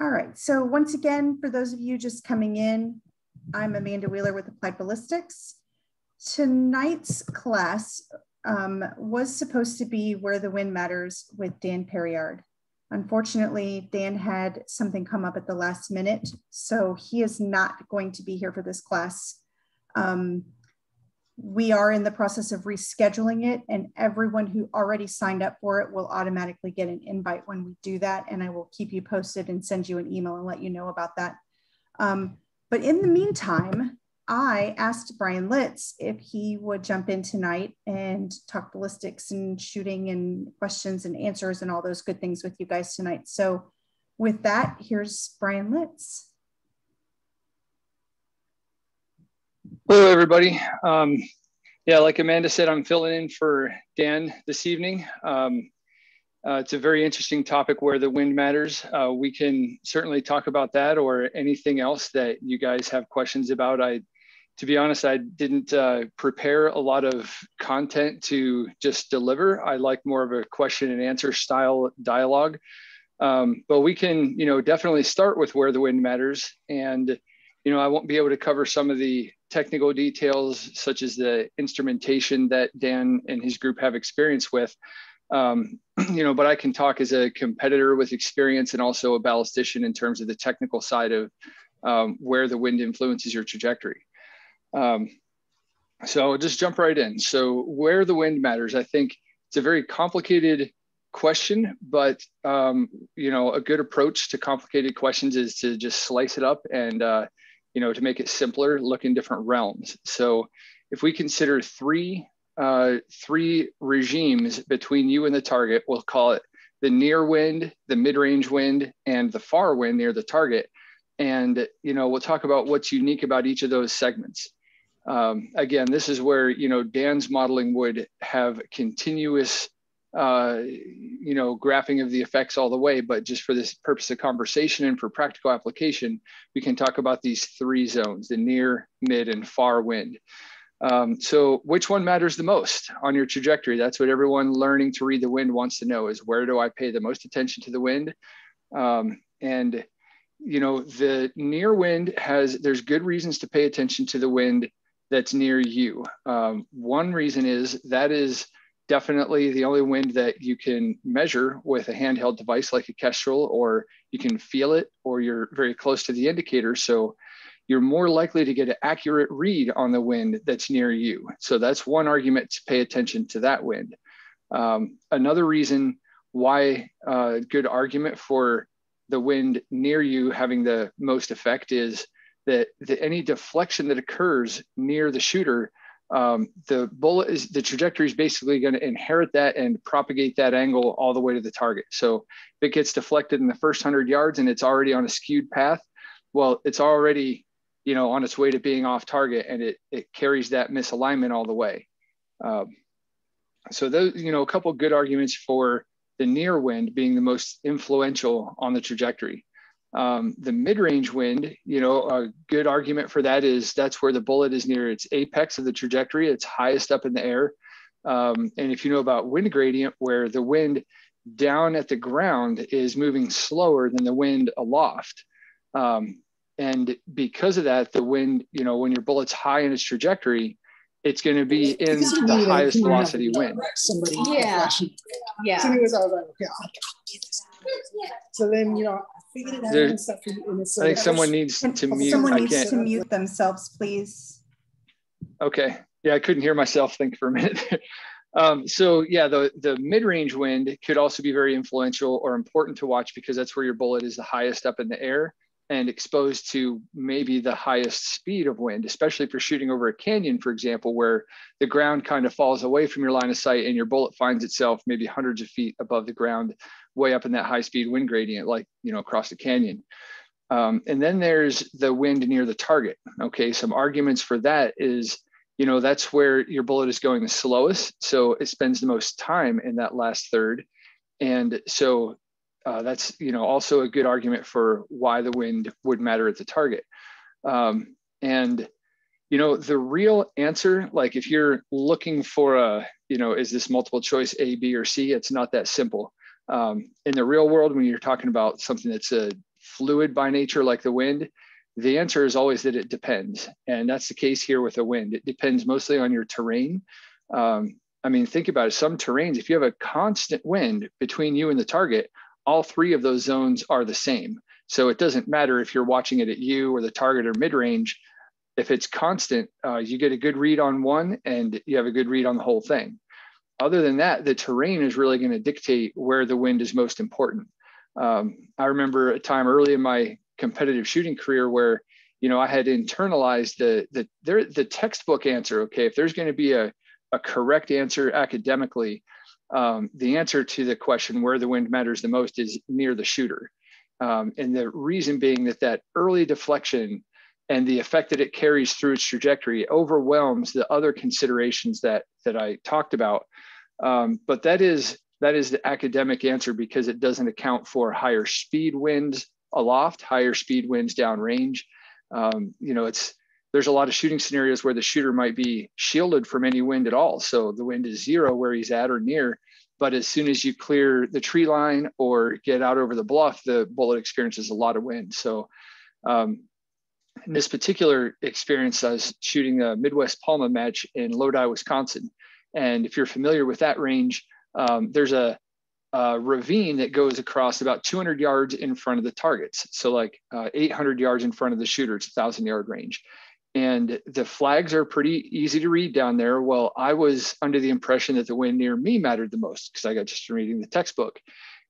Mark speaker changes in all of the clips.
Speaker 1: All right, so once again, for those of you just coming in, I'm Amanda Wheeler with Applied Ballistics. Tonight's class um, was supposed to be Where the Wind Matters with Dan Perriard. Unfortunately, Dan had something come up at the last minute, so he is not going to be here for this class. Um, we are in the process of rescheduling it and everyone who already signed up for it will automatically get an invite when we do that and i will keep you posted and send you an email and let you know about that. Um, but in the meantime i asked Bryan Litz if he would jump in tonight and talk ballistics and shooting and questions and answers and all those good things with you guys tonight. So with that here's Bryan Litz
Speaker 2: Hello, everybody. Um, yeah, like Amanda said, I'm filling in for Dan this evening. Um, uh, it's a very interesting topic where the wind matters. Uh, we can certainly talk about that or anything else that you guys have questions about. I, to be honest, I didn't uh, prepare a lot of content to just deliver. I like more of a question and answer style dialogue. Um, but we can, you know, definitely start with where the wind matters and you know, I won't be able to cover some of the technical details, such as the instrumentation that Dan and his group have experience with. Um, you know, but I can talk as a competitor with experience and also a ballistician in terms of the technical side of um, where the wind influences your trajectory. Um, so I'll just jump right in. So where the wind matters, I think it's a very complicated question, but um, you know, a good approach to complicated questions is to just slice it up and uh, you know, to make it simpler, look in different realms. So if we consider three, uh, three regimes between you and the target, we'll call it the near wind, the mid-range wind, and the far wind near the target. And, you know, we'll talk about what's unique about each of those segments. Um, again, this is where, you know, Dan's modeling would have continuous uh, you know, graphing of the effects all the way, but just for this purpose of conversation and for practical application, we can talk about these three zones, the near, mid, and far wind. Um, so which one matters the most on your trajectory? That's what everyone learning to read the wind wants to know is where do I pay the most attention to the wind? Um, and, you know, the near wind has, there's good reasons to pay attention to the wind that's near you. Um, one reason is that is definitely the only wind that you can measure with a handheld device like a Kestrel, or you can feel it, or you're very close to the indicator. So you're more likely to get an accurate read on the wind that's near you. So that's one argument to pay attention to that wind. Um, another reason why a uh, good argument for the wind near you having the most effect is that the, any deflection that occurs near the shooter um, the bullet is the trajectory is basically going to inherit that and propagate that angle all the way to the target. So if it gets deflected in the first 100 yards and it's already on a skewed path, well, it's already you know on its way to being off target and it, it carries that misalignment all the way. Um, so those, you know, a couple good arguments for the near wind being the most influential on the trajectory. Um, the mid-range wind, you know, a good argument for that is that's where the bullet is near its apex of the trajectory. It's highest up in the air. Um, and if you know about wind gradient, where the wind down at the ground is moving slower than the wind aloft. Um, and because of that, the wind, you know, when your bullet's high in its trajectory, it's going to be in the highest velocity wind.
Speaker 3: Somebody yeah. Yeah. So anyways, I was like, okay. So then, you know, figured it out
Speaker 2: there, and stuff. And I think someone needs to mute.
Speaker 1: Someone needs to mute themselves, please.
Speaker 2: Okay. Yeah, I couldn't hear myself think for a minute. um, so yeah, the, the mid-range wind could also be very influential or important to watch because that's where your bullet is the highest up in the air and exposed to maybe the highest speed of wind, especially if you're shooting over a canyon, for example, where the ground kind of falls away from your line of sight and your bullet finds itself maybe hundreds of feet above the ground, way up in that high speed wind gradient, like, you know, across the canyon. Um, and then there's the wind near the target. Okay, some arguments for that is, you know, that's where your bullet is going the slowest. So it spends the most time in that last third. And so uh, that's you know also a good argument for why the wind would matter at the target. Um, and you know the real answer, like if you're looking for a you know is this multiple choice A, B, or C? It's not that simple. Um, in the real world, when you're talking about something that's a fluid by nature like the wind? The answer is always that it depends. And that's the case here with the wind. It depends mostly on your terrain. Um, I mean, think about it. Some terrains, if you have a constant wind between you and the target, all three of those zones are the same. So it doesn't matter if you're watching it at you or the target or mid range. If it's constant, uh, you get a good read on one and you have a good read on the whole thing. Other than that, the terrain is really going to dictate where the wind is most important. Um, I remember a time early in my competitive shooting career where, you know, I had internalized the the there the textbook answer. Okay, if there's going to be a a correct answer academically, um, the answer to the question where the wind matters the most is near the shooter. Um, and the reason being that that early deflection and the effect that it carries through its trajectory overwhelms the other considerations that that I talked about. Um, but that is that is the academic answer because it doesn't account for higher speed winds aloft, higher speed winds downrange. Um, you know, it's there's a lot of shooting scenarios where the shooter might be shielded from any wind at all. So the wind is zero where he's at or near. But as soon as you clear the tree line or get out over the bluff, the bullet experiences a lot of wind. So um, in this particular experience, I was shooting a Midwest Palma match in Lodi, Wisconsin. And if you're familiar with that range, um, there's a, a, ravine that goes across about 200 yards in front of the targets. So like uh, 800 yards in front of the shooter, it's a thousand yard range and the flags are pretty easy to read down there. Well, I was under the impression that the wind near me mattered the most because I got just reading the textbook.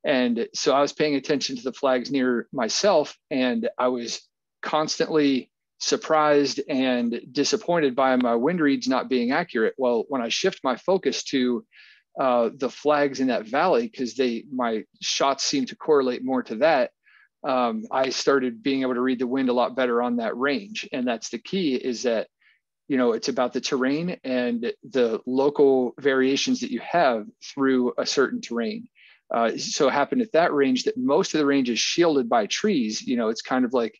Speaker 2: And so I was paying attention to the flags near myself, and I was constantly surprised and disappointed by my wind reads not being accurate. Well, when I shift my focus to uh, the flags in that valley, because they my shots seem to correlate more to that, um, I started being able to read the wind a lot better on that range. And that's the key is that, you know, it's about the terrain and the local variations that you have through a certain terrain. Uh, so happened at that range that most of the range is shielded by trees. You know, it's kind of like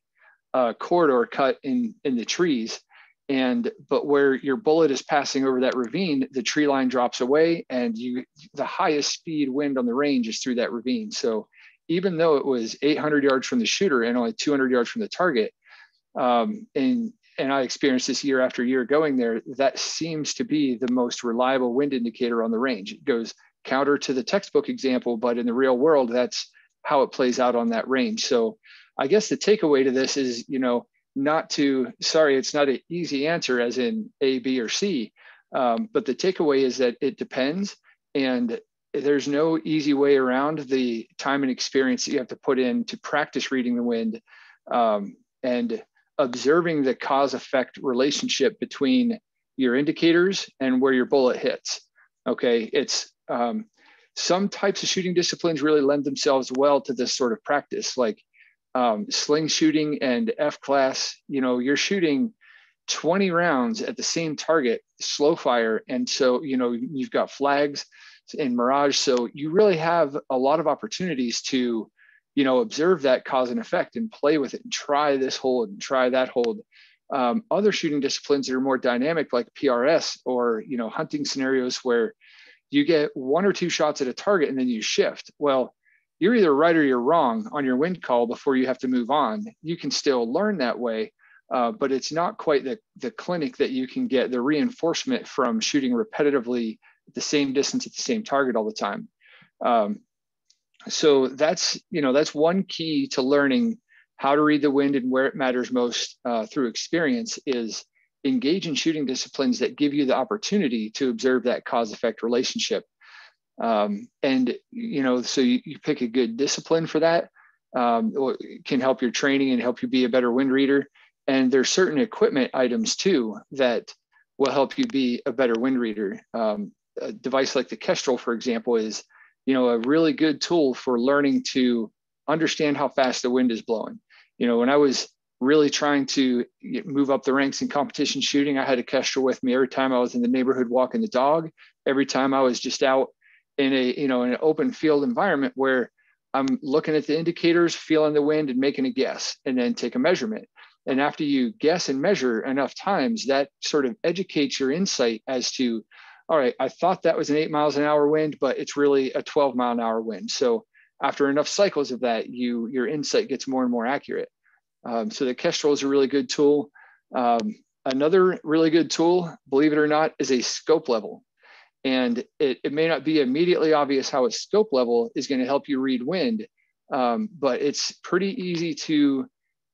Speaker 2: a corridor cut in in the trees. And but where your bullet is passing over that ravine, the tree line drops away, and you the highest speed wind on the range is through that ravine. So even though it was 800 yards from the shooter and only 200 yards from the target, um, and and I experienced this year after year going there, that seems to be the most reliable wind indicator on the range. It goes counter to the textbook example, but in the real world, that's how it plays out on that range. So I guess the takeaway to this is, you know, not to, sorry, it's not an easy answer as in A, B, or C, um, but the takeaway is that it depends. And there's no easy way around the time and experience that you have to put in to practice reading the wind um, and observing the cause effect relationship between your indicators and where your bullet hits. Okay, it's um, some types of shooting disciplines really lend themselves well to this sort of practice, like um, sling shooting and F class. You know, you're shooting 20 rounds at the same target, slow fire, and so you know you've got flags in Mirage. So you really have a lot of opportunities to, you know, observe that cause and effect and play with it and try this hold and try that hold. Um, other shooting disciplines that are more dynamic, like PRS or you know hunting scenarios where you get one or two shots at a target and then you shift. Well, you're either right or you're wrong on your wind call before you have to move on. You can still learn that way, uh, but it's not quite the, the clinic that you can get the reinforcement from shooting repetitively the same distance at the same target all the time. Um, so that's you know that's one key to learning how to read the wind and where it matters most uh, through experience is engage in shooting disciplines that give you the opportunity to observe that cause effect relationship um, and you know so you, you, pick a good discipline for that um, can help your training and help you be a better wind reader and there's certain equipment items too that will help you be a better wind reader um, a device like the Kestrel, for example, is you know a really good tool for learning to understand how fast the wind is blowing. You know, when I was really trying to move up the ranks in competition shooting, I had a Kestrel with me every time I was in the neighborhood walking the dog. Every time I was just out in a you know in an open field environment where I'm looking at the indicators, feeling the wind, and making a guess, and then take a measurement. And after you guess and measure enough times, that sort of educates your insight as to all right, I thought that was an eight miles an hour wind, but it's really a 12 mile an hour wind. So after enough cycles of that, you your insight gets more and more accurate. Um, so the Kestrel is a really good tool. Um, another really good tool, believe it or not, is a scope level. And it, it may not be immediately obvious how a scope level is going to help you read wind, um, but it's pretty easy to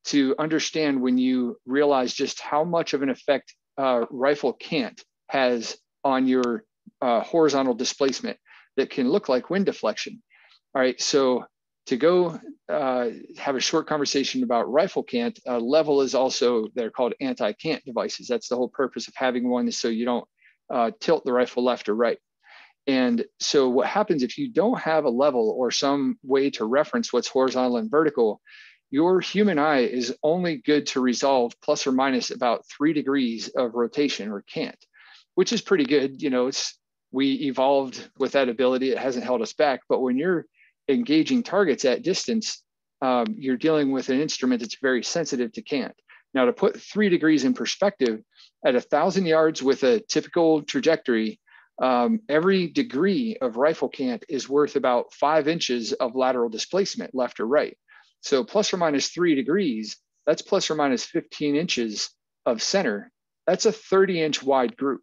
Speaker 2: to understand when you realize just how much of an effect uh, rifle cant has on your uh, horizontal displacement that can look like wind deflection. All right, so to go uh, have a short conversation about rifle cant, level is also, they're called anti-cant devices. That's the whole purpose of having one is so you don't uh, tilt the rifle left or right. And so what happens if you don't have a level or some way to reference what's horizontal and vertical, your human eye is only good to resolve plus or minus about three degrees of rotation or cant, which is pretty good. You know, it's we evolved with that ability. It hasn't held us back. But when you're engaging targets at distance, um, you're dealing with an instrument that's very sensitive to cant. Now, to put three degrees in perspective, at a thousand yards with a typical trajectory, um, every degree of rifle cant is worth about five inches of lateral displacement, left or right. So plus or minus three degrees, that's plus or minus 15 inches of center. That's a 30 inch wide group.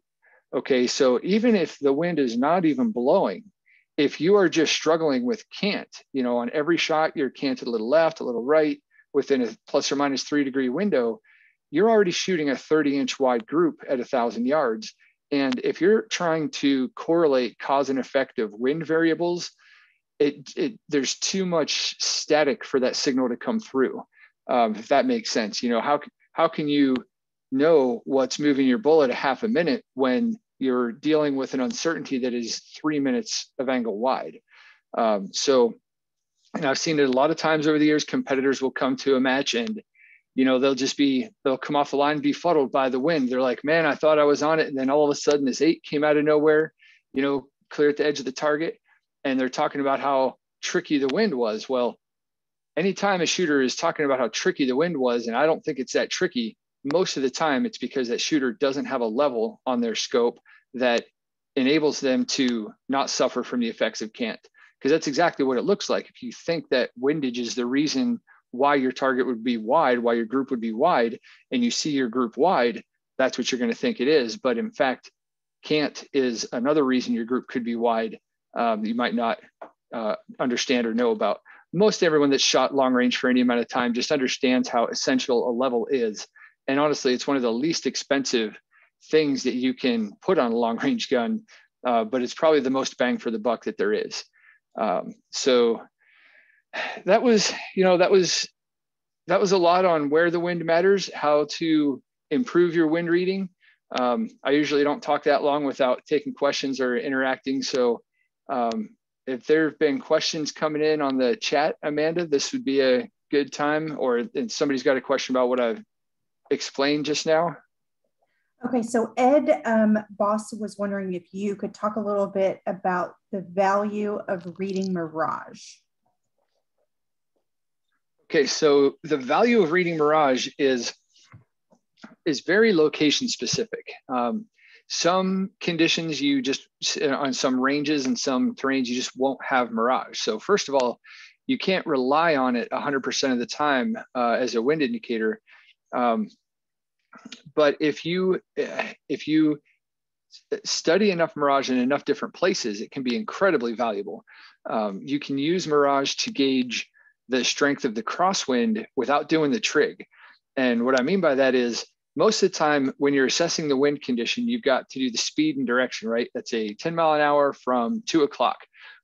Speaker 2: Okay, so even if the wind is not even blowing, if you are just struggling with cant, you know, on every shot, you're canted a little left, a little right within a plus or minus three degree window, you're already shooting a 30 inch wide group at thousand yards. And if you're trying to correlate cause and effect of wind variables, it, it there's too much static for that signal to come through. Um, if that makes sense, you know, how, how can you know what's moving your bullet a half a minute when you're dealing with an uncertainty that is three minutes of angle wide. Um, so, and I've seen it a lot of times over the years, competitors will come to a match and, you know, they'll just be, they'll come off the line befuddled by the wind. They're like, man, I thought I was on it. And then all of a sudden this eight came out of nowhere, you know, clear at the edge of the target. And they're talking about how tricky the wind was. Well, anytime a shooter is talking about how tricky the wind was, and I don't think it's that tricky, most of the time it's because that shooter doesn't have a level on their scope that enables them to not suffer from the effects of cant because that's exactly what it looks like if you think that windage is the reason why your target would be wide why your group would be wide and you see your group wide that's what you're going to think it is. But in fact cant is another reason your group could be wide um, you might not uh, understand or know about. Most everyone that's shot long range for any amount of time just understands how essential a level is. And honestly, it's one of the least expensive things that you can put on a long range gun, uh, but it's probably the most bang for the buck that there is. Um, so that was, you know, that was that was a lot on where the wind matters, how to improve your wind reading. Um, I usually don't talk that long without taking questions or interacting. So um, if there have been questions coming in on the chat, Amanda, this would be a good time. Or somebody's got a question about what I've explained just now?
Speaker 1: Okay, so Ed um, Boss was wondering if you could talk a little bit about the value of reading Mirage.
Speaker 2: Okay, so the value of reading Mirage is is very location specific. Um, some conditions you just on some ranges and some terrains you just won't have Mirage. So first of all, you can't rely on it 100% of the time uh, as a wind indicator. Um, but if you if you study enough mirage in enough different places, it can be incredibly valuable. Um, you can use mirage to gauge the strength of the crosswind without doing the trig. And what I mean by that is most of the time when you're assessing the wind condition, you've got to do the speed and direction, right? That's a 10 mile an hour from two o'clock.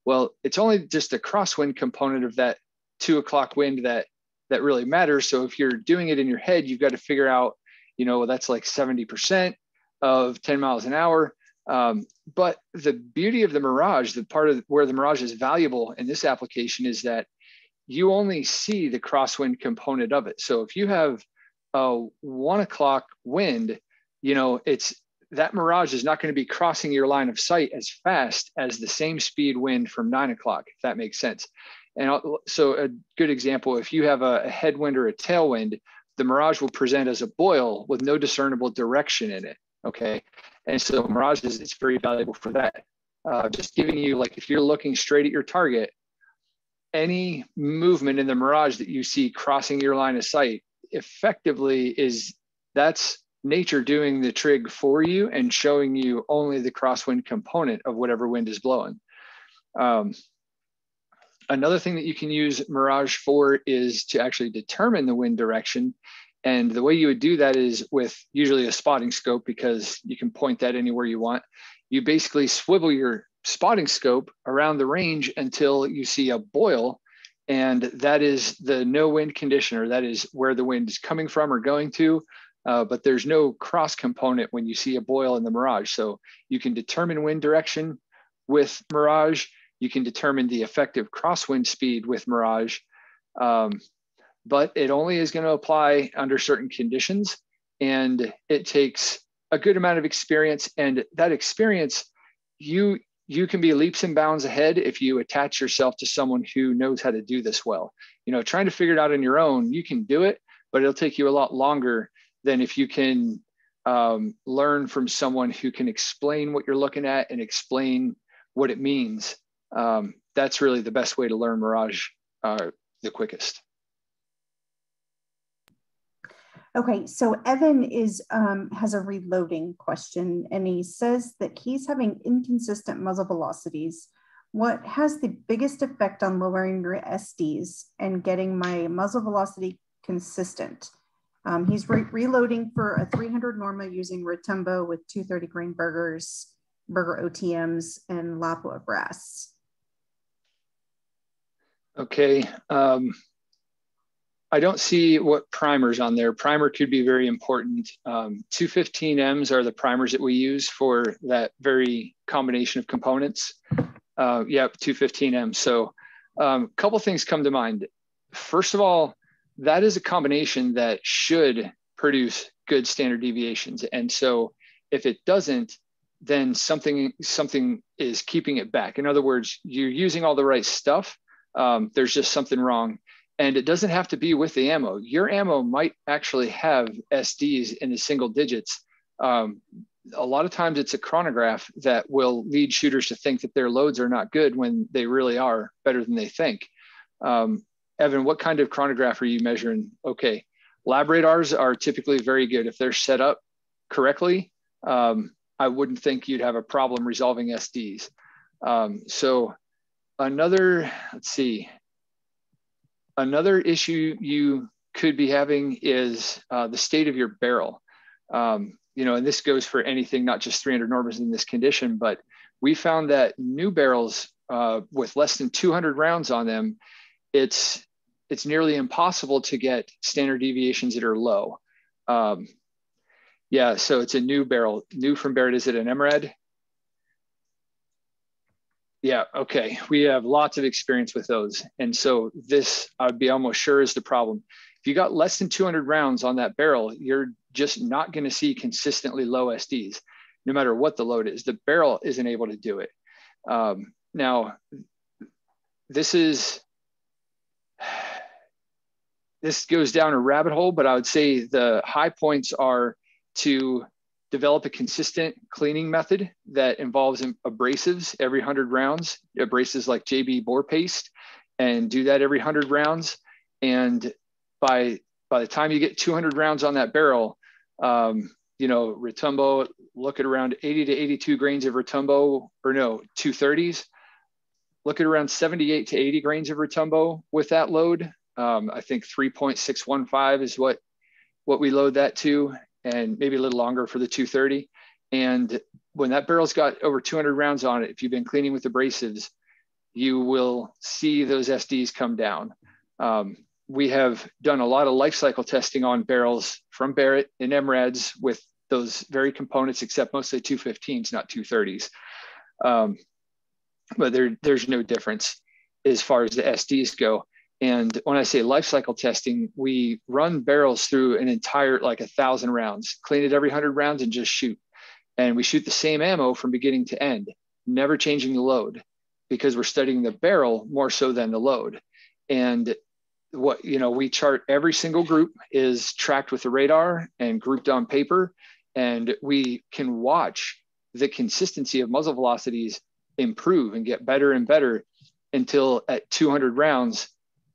Speaker 2: Well, it's only just the crosswind component of that two o'clock wind that that really matters. So if you're doing it in your head, you've got to figure out you know, that's like 70% of 10 miles an hour. Um, but the beauty of the Mirage, the part of where the Mirage is valuable in this application is that you only see the crosswind component of it. So if you have a one o'clock wind, you know, it's that Mirage is not going to be crossing your line of sight as fast as the same speed wind from nine o'clock, if that makes sense. And so a good example, if you have a headwind or a tailwind, the Mirage will present as a boil with no discernible direction in it. Okay. And so Mirage is it's very valuable for that. Uh, just giving you like if you're looking straight at your target, any movement in the mirage that you see crossing your line of sight effectively is that's nature doing the trig for you and showing you only the crosswind component of whatever wind is blowing. Um, another thing that you can use Mirage for is to actually determine the wind direction. And the way you would do that is with usually a spotting scope because you can point that anywhere you want. You basically swivel your spotting scope around the range until you see a boil. And that is the no wind conditioner. that is where the wind is coming from or going to. Uh, but there's no cross component when you see a boil in the Mirage. So you can determine wind direction with Mirage. You can determine the effective crosswind speed with Mirage. Um, but it only is going to apply under certain conditions. And it takes a good amount of experience. And that experience, you you can be leaps and bounds ahead if you attach yourself to someone who knows how to do this well. You know, trying to figure it out on your own, you can do it, but it'll take you a lot longer than if you can um, learn from someone who can explain what you're looking at and explain what it means. Um, that's really the best way to learn Mirage uh, the quickest.
Speaker 1: Okay, so Evan is um, has a reloading question, and he says that he's having inconsistent muzzle velocities. What has the biggest effect on lowering your SDs and getting my muzzle velocity consistent? Um, he's re reloading for a 300 Norma using Retumbo with 230 grain Bergers, Berger OTMs, and Lapua brass.
Speaker 2: Okay. Um, I don't see what primers on there. Primer could be very important. Um, 215Ms are the primers that we use for that very combination of components. Uh, yep, 215M. So a um, couple things come to mind. First of all, that is a combination that should produce good standard deviations. And so if it doesn't, then something something is keeping it back. In other words, you're using all the right stuff. Um, there's just something wrong and it doesn't have to be with the ammo. Your ammo might actually have SDs in the single digits. Um, a lot of times it's a chronograph that will lead shooters to think that their loads are not good when they really are better than they think. Um, Evan, what kind of chronograph are you measuring? Okay, LabRadars are typically very good. If they're set up correctly, um, I wouldn't think you'd have a problem resolving SDs. Um, so another, let's see, Another issue you could be having is uh, the state of your barrel. Um, you know, and this goes for anything, not just 300 Normas in this condition, but we found that new barrels uh, with less than 200 rounds on them, it's it's nearly impossible to get standard deviations that are low. Um, yeah, so it's a new barrel, new from Barrett. Is it an MRAD? Yeah, okay. We have lots of experience with those. And so this, I'd be almost sure is the problem. If you got less than 200 rounds on that barrel, you're just not going to see consistently low SDs, no matter what the load is. The barrel isn't able to do it. Um, now, this is, this goes down a rabbit hole, but I would say the high points are to develop a consistent cleaning method that involves abrasives every 100 rounds, abrasives like JB bore paste, and do that every 100 rounds. And by, by the time you get 200 rounds on that barrel, um, you know, Retumbo, look at around 80 to 82 grains of Retumbo, or no, 230s. Look at around 78 to 80 grains of Retumbo with that load. Um, I think 3.615 is what what we load that to and maybe a little longer for the 230. And when that barrel's got over 200 rounds on it, if you've been cleaning with abrasives, you will see those SDs come down. Um, we have done a lot of life cycle testing on barrels from Barrett and MRADs with those very components, except mostly 215s, not 230s. Um, but there, there's no difference as far as the SDs go. And when I say life cycle testing, we run barrels through an entire like a thousand rounds, clean it every hundred rounds, and just shoot. And we shoot the same ammo from beginning to end, never changing the load because we're studying the barrel more so than the load. And what you know, we chart every single group is tracked with the radar and grouped on paper, and we can watch the consistency of muzzle velocities improve and get better and better until at 200 rounds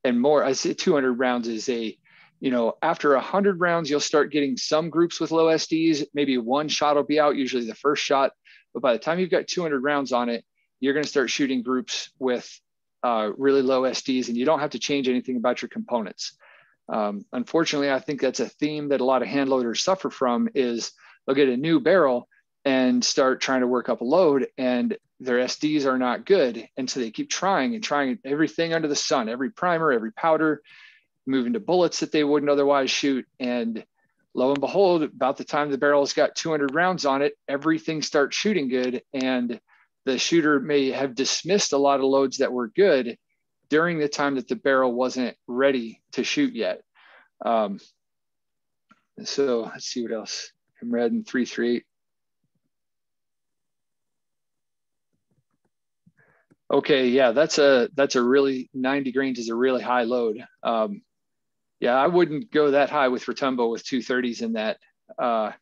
Speaker 2: and more. I say 200 rounds is a, you know, after 100 rounds, you'll start getting some groups with low SDs. Maybe one shot will be out, usually the first shot. But by the time you've got 200 rounds on it, you're going to start shooting groups with uh, really low SDs, and you don't have to change anything about your components. Um, unfortunately, I think that's a theme that a lot of hand loaders suffer from is they'll get a new barrel and start trying to work up a load and their SDs are not good. And so they keep trying and trying everything under the sun, every primer, every powder, moving to bullets that they wouldn't otherwise shoot. And lo and behold, about the time the barrel's got 200 rounds on it, everything starts shooting good. And the shooter may have dismissed a lot of loads that were good during the time that the barrel wasn't ready to shoot yet. Um, so let's see what else. I'm reading 338. Okay, yeah, that's a that's a really 90 grains is a really high load. Um, yeah, I wouldn't go that high with Retumbo with 230s in that. Uh,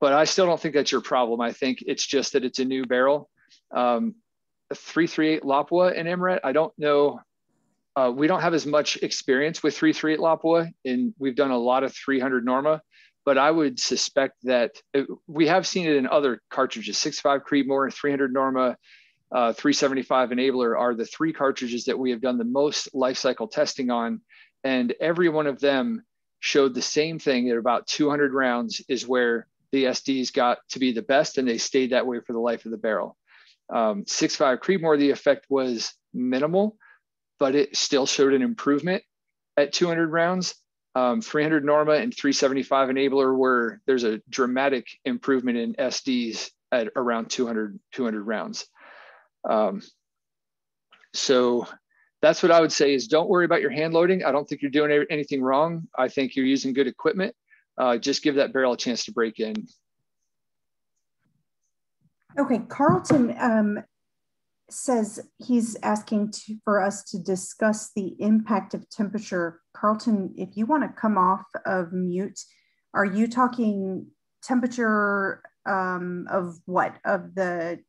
Speaker 2: but I still don't think that's your problem. I think it's just that it's a new barrel. Um, 338 Lapua and MRAD, I don't know. Uh, we don't have as much experience with 338 Lapua, and we've done a lot of 300 Norma, but I would suspect that it, we have seen it in other cartridges 65 Creedmoor, 300 Norma, uh, 375 Enabler are the three cartridges that we have done the most life cycle testing on. And every one of them showed the same thing at about 200 rounds is where the SDs got to be the best and they stayed that way for the life of the barrel. Um, 6.5 Creedmoor, the effect was minimal, but it still showed an improvement at 200 rounds. Um, 300 Norma and 375 Enabler were there's a dramatic improvement in SDs at around 200 200 rounds. Um, so that's what I would say is don't worry about your hand loading. I don't think you're doing anything wrong. I think you're using good equipment. Uh, just give that barrel a chance to break in.
Speaker 1: Okay, Carlton um, says he's asking to, for us to discuss the impact of temperature. Carlton, if you want to come off of mute, are you talking temperature um, of what? Of the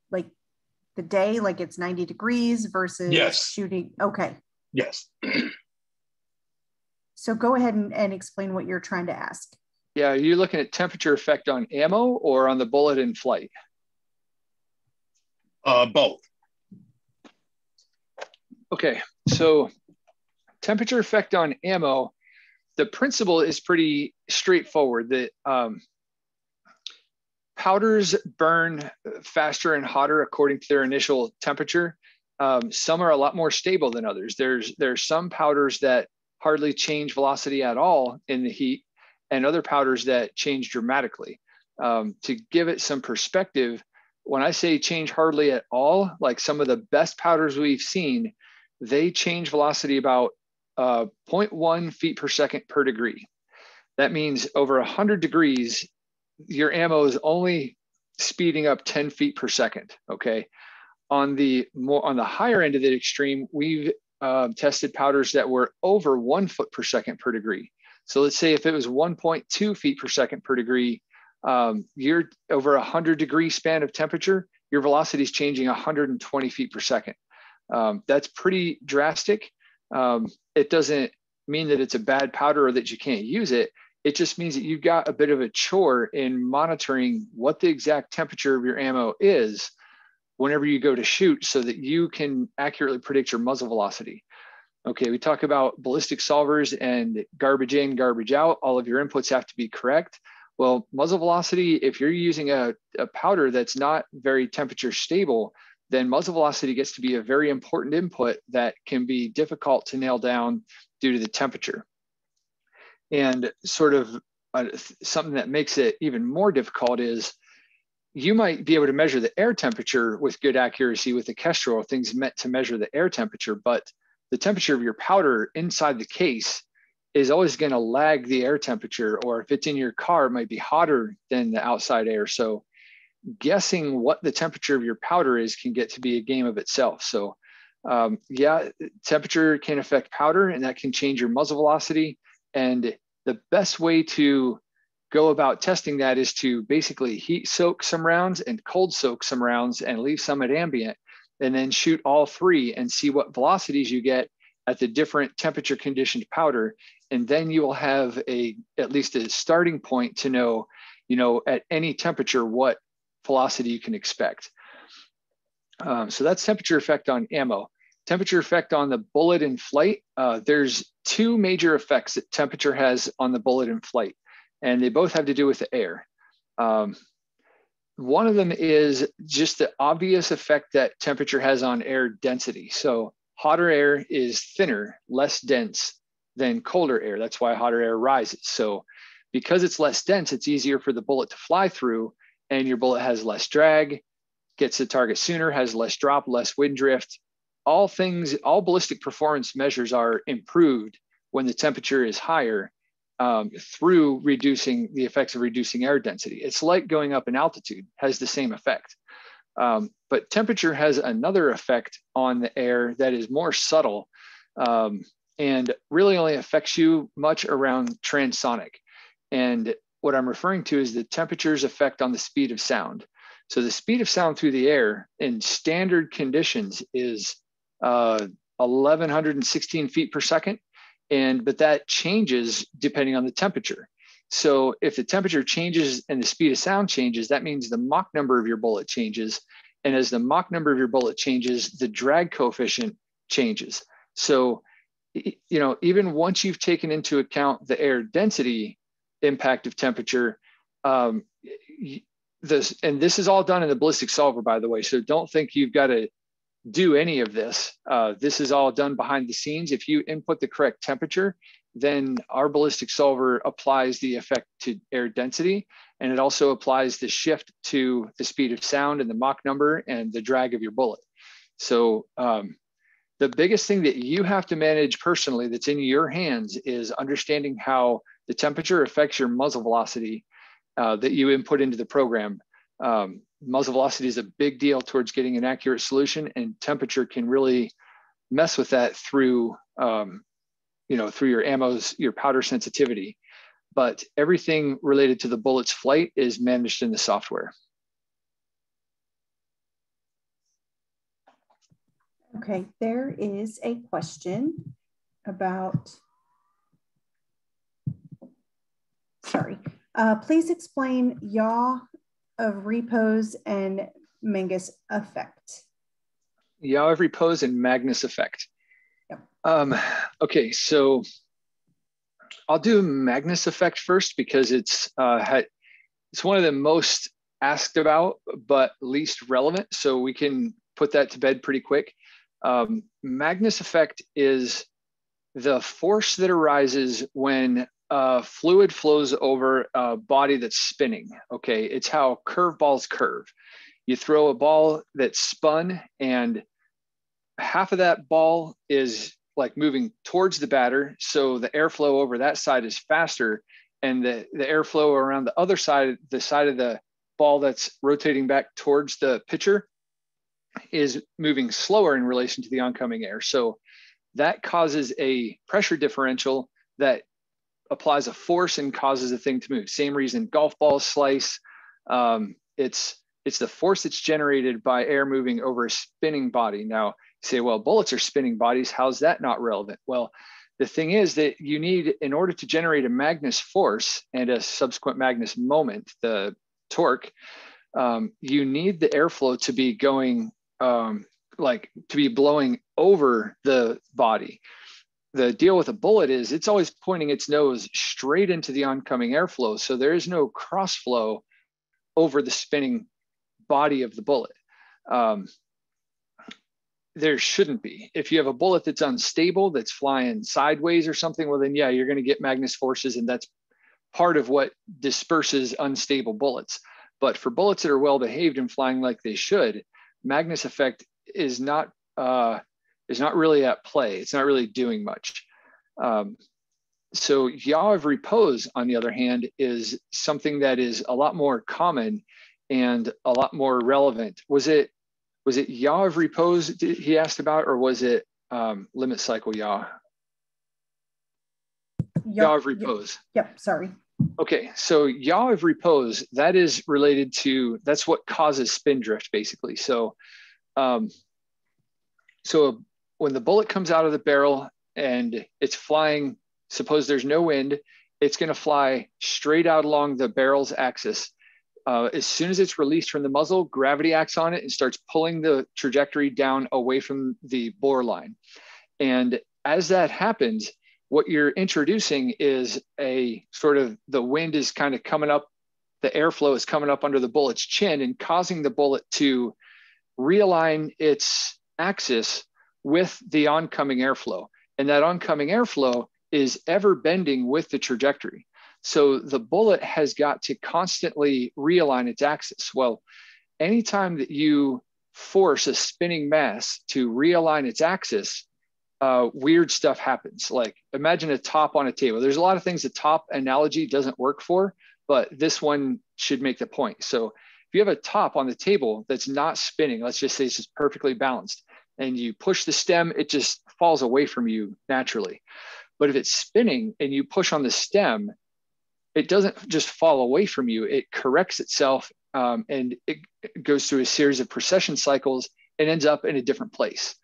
Speaker 1: the day, like it's 90 degrees versus
Speaker 4: yes.
Speaker 1: shooting? Okay.
Speaker 4: Yes.
Speaker 1: so go ahead and, and explain what you're trying to ask.
Speaker 2: Yeah, are you looking at temperature effect on ammo or on the bullet in flight?
Speaker 4: Uh, both.
Speaker 2: Okay, so temperature effect on ammo, the principle is pretty straightforward that um, powders burn faster and hotter according to their initial temperature. Um, some are a lot more stable than others. There's there's some powders that hardly change velocity at all in the heat, and other powders that change dramatically. Um, to give it some perspective, when I say change hardly at all, like some of the best powders we've seen, they change velocity about uh, 0.1 feet per second per degree. That means over 100 degrees, your ammo is only speeding up 10 feet per second. Okay. On the more on the higher end of the extreme, we've uh, tested powders that were over one foot per second per degree. So let's say if it was 1.2 feet per second per degree, um, you're over a 100 degree span of temperature, your velocity is changing 120 feet per second. Um, that's pretty drastic. Um, it doesn't mean that it's a bad powder or that you can't use it. It just means that you've got a bit of a chore in monitoring what the exact temperature of your ammo is whenever you go to shoot so that you can accurately predict your muzzle velocity. Okay, we talk about ballistic solvers and garbage in, garbage out. All of your inputs have to be correct. Well, muzzle velocity, if you're using a, a powder that's not very temperature stable, then muzzle velocity gets to be a very important input that can be difficult to nail down due to the temperature. And sort of uh, something that makes it even more difficult is you might be able to measure the air temperature with good accuracy with the Kestrel, things meant to measure the air temperature, but the temperature of your powder inside the case is always going to lag the air temperature, or if it's in your car, it might be hotter than the outside air. So, guessing what the temperature of your powder is can get to be a game of itself. So, um, yeah, temperature can affect powder, and that can change your muzzle velocity. And the best way to go about testing that is to basically heat soak some rounds and cold soak some rounds and leave some at ambient and then shoot all three and see what velocities you get at the different temperature conditioned powder. And then you will have a at least a starting point to know, you know, at any temperature what velocity you can expect. Um, so that's temperature effect on ammo. Temperature effect on the bullet in flight. Uh, there's two major effects that temperature has on the bullet in flight, and they both have to do with the air. Um, one of them is just the obvious effect that temperature has on air density. So hotter air is thinner, less dense than colder air. That's why hotter air rises. So because it's less dense, it's easier for the bullet to fly through and your bullet has less drag, gets the target sooner, has less drop, less wind drift. All things, all ballistic performance measures are improved when the temperature is higher um, through reducing the effects of reducing air density. It's like going up in altitude, has the same effect. Um, but temperature has another effect on the air that is more subtle um, and really only affects you much around transonic. And what I'm referring to is the temperature's effect on the speed of sound. So the speed of sound through the air in standard conditions is uh, 1116 feet per second. And but that changes depending on the temperature. So if the temperature changes and the speed of sound changes that means the mach number of your bullet changes. And as the mach number of your bullet changes the drag coefficient changes. So you know even once you've taken into account the air density impact of temperature um, this and this is all done in the ballistic solver by the way. So don't think you've got to do any of this. Uh, this is all done behind the scenes. If you input the correct temperature, then our ballistic solver applies the effect to air density, and it also applies the shift to the speed of sound and the Mach number and the drag of your bullet. So um, the biggest thing that you have to manage personally that's in your hands is understanding how the temperature affects your muzzle velocity uh, that you input into the program. Um, muzzle velocity is a big deal towards getting an accurate solution and temperature can really mess with that through um, you know through your ammos your powder sensitivity. But everything related to the bullet's flight is managed in the software.
Speaker 1: Okay there is a question about sorry uh, please explain yaw of repose and Magnus effect.
Speaker 2: Yaw of repose and Magnus effect. Yep. Um, okay, so I'll do Magnus effect first because it's uh, it's one of the most asked about but least relevant. So we can put that to bed pretty quick. Um, Magnus effect is the force that arises when uh, fluid flows over a body that's spinning. Okay, it's how curveballs curve. You throw a ball that's spun, and half of that ball is like moving towards the batter, so the airflow over that side is faster, and the the airflow around the other side, the side of the ball that's rotating back towards the pitcher, is moving slower in relation to the oncoming air. So that causes a pressure differential that applies a force and causes a thing to move. Same reason golf balls slice. Um, it's it's the force that's generated by air moving over a spinning body. Now, you say, well, bullets are spinning bodies. How's that not relevant? Well, the thing is that you need, in order to generate a Magnus force and a subsequent Magnus moment, the torque, um, you need the airflow to be going, um, like to be blowing over the body the deal with a bullet is it's always pointing its nose straight into the oncoming airflow. So there is no cross flow over the spinning body of the bullet. Um, there shouldn't be. If you have a bullet that's unstable, that's flying sideways or something, well, then yeah, you're going to get Magnus forces, and that's part of what disperses unstable bullets. But for bullets that are well behaved and flying like they should, Magnus effect is not uh, is not really at play. It's not really doing much. Um, so yaw of repose, on the other hand, is something that is a lot more common and a lot more relevant. Was it was it yaw of repose he asked about, or was it um, limit cycle yaw? Yaw, yaw of repose.
Speaker 1: Yep, yep, sorry.
Speaker 2: Okay, so yaw of repose, that is related to, that's what causes spin drift basically. So um, so when the bullet comes out of the barrel and it's flying, suppose there's no wind, it's going to fly straight out along the barrel's axis. Uh, as soon as it's released from the muzzle, gravity acts on it and starts pulling the trajectory down away from the bore line. And as that happens, what you're introducing is a sort of the wind is kind of coming up, the airflow is coming up under the bullet's chin and causing the bullet to realign its axis with the oncoming airflow. And that oncoming airflow is ever bending with the trajectory. So the bullet has got to constantly realign its axis. Well, anytime that you force a spinning mass to realign its axis, uh, weird stuff happens. Like imagine a top on a table. There's a lot of things the top analogy doesn't work for, but this one should make the point. So if you have a top on the table that's not spinning, let's just say it's just perfectly balanced, and you push the stem, it just falls away from you naturally. But if it's spinning and you push on the stem, it doesn't just fall away from you, it corrects itself um, and it goes through a series of precession cycles and ends up in a different place.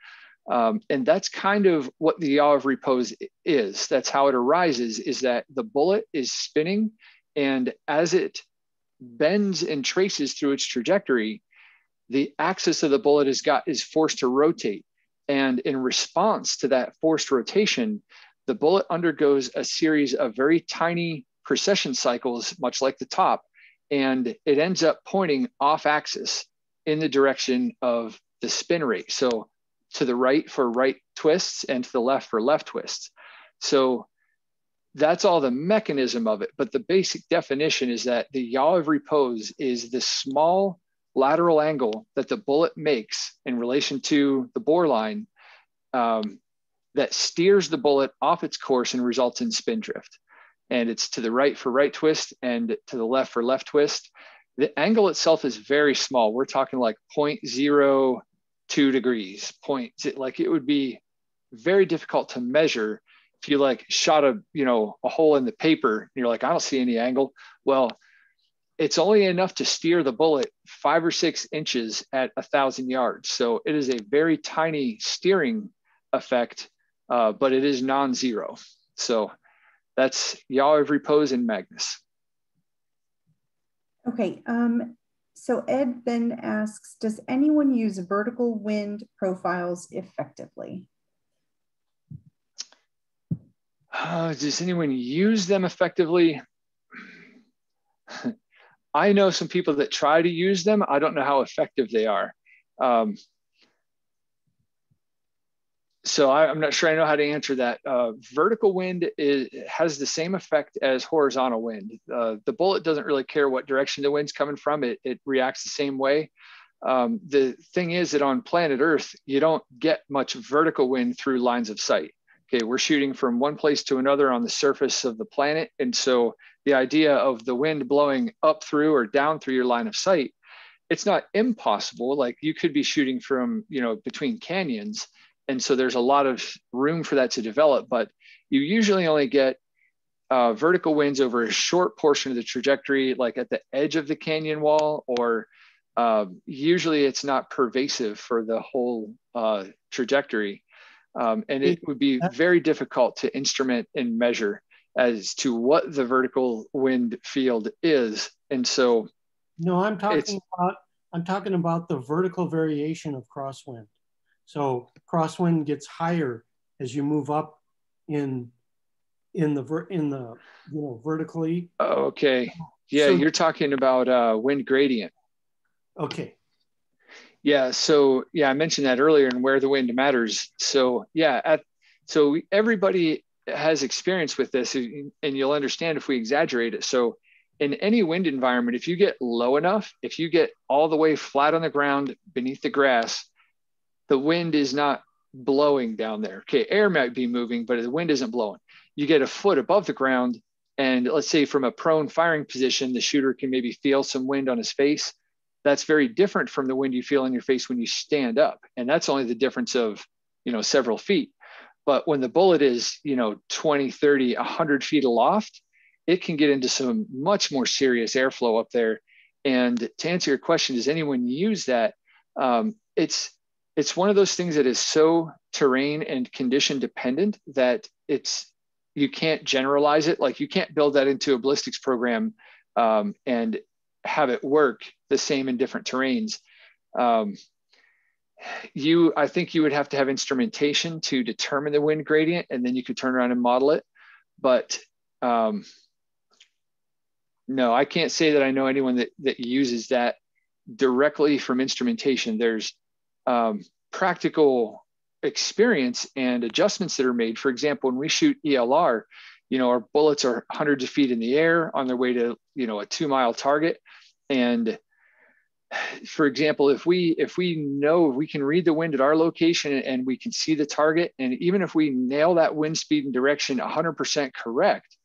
Speaker 2: Um, and that's kind of what the yaw of repose is. That's how it arises, is that the bullet is spinning and as it bends and traces through its trajectory, the axis of the bullet is got is forced to rotate. And in response to that forced rotation, the bullet undergoes a series of very tiny precession cycles, much like the top, and it ends up pointing off axis in the direction of the spin rate. So to the right for right twists and to the left for left twists. So that's all the mechanism of it. But the basic definition is that the yaw of repose is the small lateral angle that the bullet makes in relation to the bore line um, that steers the bullet off its course and results in spin drift. And it's to the right for right twist and to the left for left twist. The angle itself is very small. We're talking like 0.02 degrees, point like it would be very difficult to measure if you like shot a you know a hole in the paper and you're like i don't see any angle well it's only enough to steer the bullet five or six inches at a thousand yards so it is a very tiny steering effect uh, but it is non-zero. So that's yaw of repose in Magnus.
Speaker 1: Okay, um, so Ed then asks, does anyone use vertical wind profiles effectively?
Speaker 2: Uh, does anyone use them effectively? I know some people that try to use them. I don't know how effective they are. Um, so I, am not sure I know how to answer that. Uh, vertical wind is, has the same effect as horizontal wind. Uh, the bullet doesn't really care what direction the wind's coming from. It, it reacts the same way. Um, the thing is that on planet Earth, you don't get much vertical wind through lines of sight. Okay, we're shooting from one place to another on the surface of the planet. And so the idea of the wind blowing up through or down through your line of sight, it's not impossible. Like you could be shooting from, you know, between canyons. And so there's a lot of room for that to develop but you usually only get uh, vertical winds over a short portion of the trajectory like at the edge of the canyon wall or um, usually it's not pervasive for the whole uh, trajectory. Um, and it would be very difficult to instrument and measure as to what the vertical wind field is and so
Speaker 4: no i'm talking about i'm talking about the vertical variation of crosswind so crosswind gets higher as you move up in in the ver- in the you know vertically.
Speaker 2: Okay. Yeah, so, you're talking about uh, wind gradient.
Speaker 4: Okay.
Speaker 2: Yeah. So yeah, I mentioned that earlier, and where the wind matters. So yeah, at, so everybody has experience with this, and you'll understand if we exaggerate it. So in any wind environment, if you get low enough, if you get all the way flat on the ground beneath the grass, the wind is not blowing down there. Okay, air might be moving, but the wind isn't blowing. You get a foot above the ground, and let's say from a prone firing position, the shooter can maybe feel some wind on his face. That's very different from the wind you feel on your face when you stand up. And that's only the difference of, you know, several feet. But when the bullet is, you know, 20, 30, 100 feet aloft, it can get into some much more serious airflow up there. And to answer your question, does anyone use that? Um, it's it's one of those things that is so terrain and condition dependent that it's you can't generalize it. Like you can't build that into a ballistics program um, and have it work the same in different terrains. Um, you, I think you would have to have instrumentation to determine the wind gradient, and then you could turn around and model it. But um, no, I can't say that I know anyone that that uses that directly from instrumentation. There's um, practical experience and adjustments that are made. For example, when we shoot ELR, you know, our bullets are hundreds of feet in the air on their way to, you know, a two mile target. And for example, if we if we know we can read the wind at our location and we can see the target, and even if we nail that wind speed and direction 100% correct,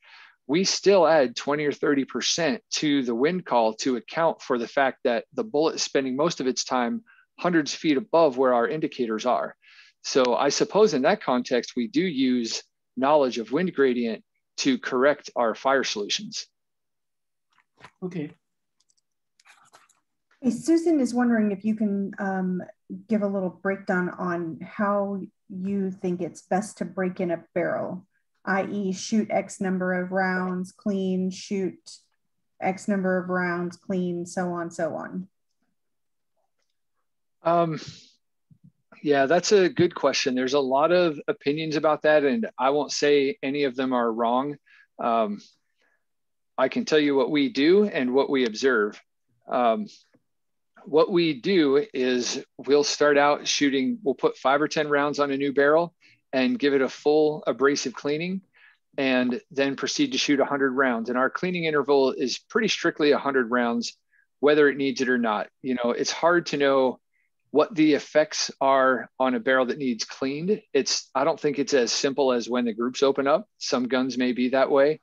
Speaker 2: we still add 20 or 30% to the wind call to account for the fact that the bullet is spending most of its time hundreds of feet above where our indicators are. So I suppose in that context, we do use knowledge of wind gradient to correct our fire solutions.
Speaker 4: Okay.
Speaker 1: Susan is wondering if you can um, give a little breakdown on how you think it's best to break in a barrel, i.e. shoot X number of rounds, clean, shoot X number of rounds, clean, so on, so on.
Speaker 2: Um, yeah, that's a good question. There's a lot of opinions about that, and I won't say any of them are wrong. Um, I can tell you what we do and what we observe. Um, what we do is we'll start out shooting, we'll put five or 10 rounds on a new barrel and give it a full abrasive cleaning and then proceed to shoot 100 rounds. And our cleaning interval is pretty strictly 100 rounds, whether it needs it or not. You know, it's hard to know what the effects are on a barrel that needs cleaned. It's I don't think it's as simple as when the groups open up. Some guns may be that way.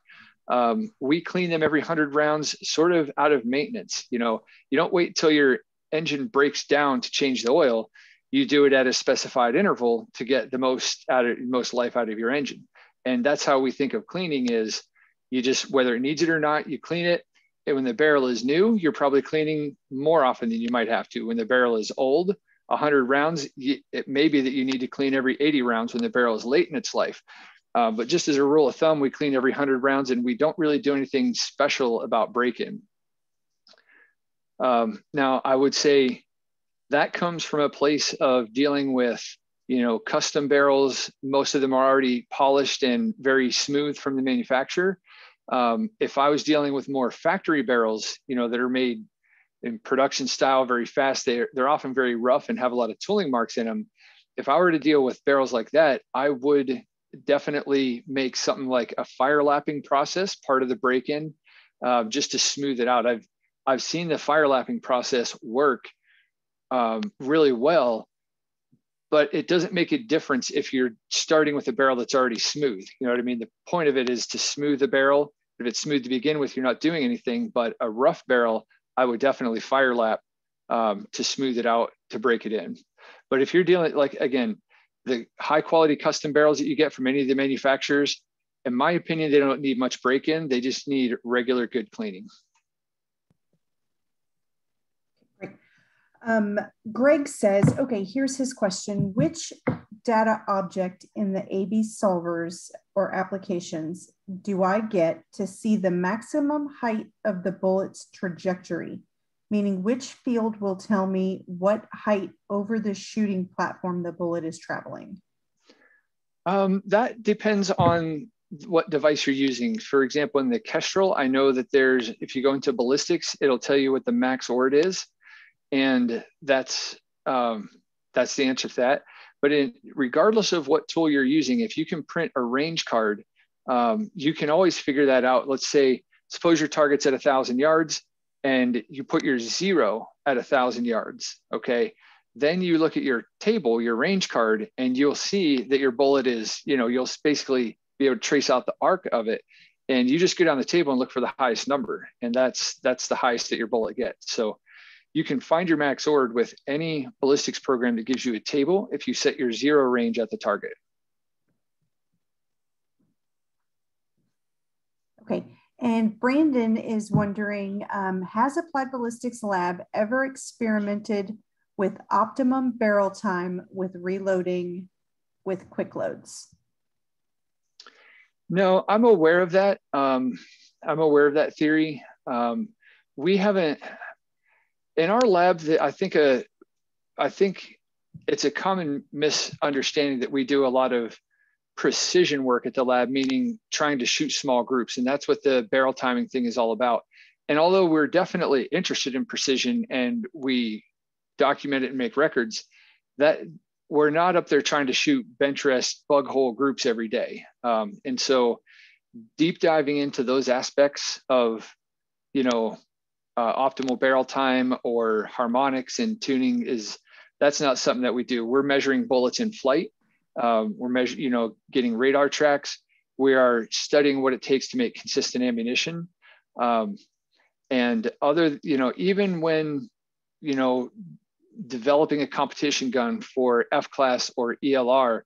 Speaker 2: Um, we clean them every hundred rounds, sort of out of maintenance. You know, you don't wait till your engine breaks down to change the oil. You do it at a specified interval to get the most out of most life out of your engine. And that's how we think of cleaning is you just whether it needs it or not, you clean it and when the barrel is new, you're probably cleaning more often than you might have to. When the barrel is old, 100 rounds, it may be that you need to clean every 80 rounds when the barrel is late in its life. Uh, but just as a rule of thumb, we clean every 100 rounds and we don't really do anything special about break-in. Um, now, I would say that comes from a place of dealing with, you know, custom barrels. Most of them are already polished and very smooth from the manufacturer. Um, if I was dealing with more factory barrels, you know, that are made in production style very fast, they're, they're often very rough and have a lot of tooling marks in them. If I were to deal with barrels like that, I would definitely make something like a fire lapping process part of the break-in uh, just to smooth it out. I've, I've seen the fire lapping process work um, really well but it doesn't make a difference if you're starting with a barrel that's already smooth. You know what I mean? The point of it is to smooth the barrel. If it's smooth to begin with, you're not doing anything. But a rough barrel, I would definitely fire lap um, to smooth it out to break it in. But if you're dealing like again, the high quality custom barrels that you get from any of the manufacturers, in my opinion, they don't need much break in. They just need regular good cleaning.
Speaker 1: Um, Greg says, okay, here's his question. Which data object in the AB solvers or applications do I get to see the maximum height of the bullet's trajectory? Meaning which field will tell me what height over the shooting platform the bullet is traveling?
Speaker 2: Um, that depends on what device you're using. For example, in the Kestrel, I know that there's, if you go into ballistics, it'll tell you what the max ord is and that's um, that's the answer to that. But in, regardless of what tool you're using, if you can print a range card, um, you can always figure that out. Let's say, suppose your target's at a thousand yards, and you put your zero at a thousand yards. Okay, then you look at your table, your range card, and you'll see that your bullet is, you know, you'll basically be able to trace out the arc of it and you just go down the table and look for the highest number and that's that's the highest that your bullet gets so you can find your max ord with any ballistics program that gives you a table if you set your zero range at the target.
Speaker 1: Okay, and Brandon is wondering, um, has Applied Ballistics Lab ever experimented with optimum barrel time with reloading with quick loads?
Speaker 2: No, I'm aware of that. Um, I'm aware of that theory. Um, we haven't in our lab. I think a, I think it's a common misunderstanding that we do a lot of precision work at the lab, meaning trying to shoot small groups, and that's what the barrel timing thing is all about. And although we're definitely interested in precision and we document it and make records, that we're not up there trying to shoot bench rest bug hole groups every day. Um, and so deep diving into those aspects of, you know, uh, optimal barrel time or harmonics and tuning is that's not something that we do. We're measuring bullets in flight. Um, we're measuring, you know, getting radar tracks. We are studying what it takes to make consistent ammunition. Um, and other, you know, even when, you know, developing a competition gun for F class or ELR,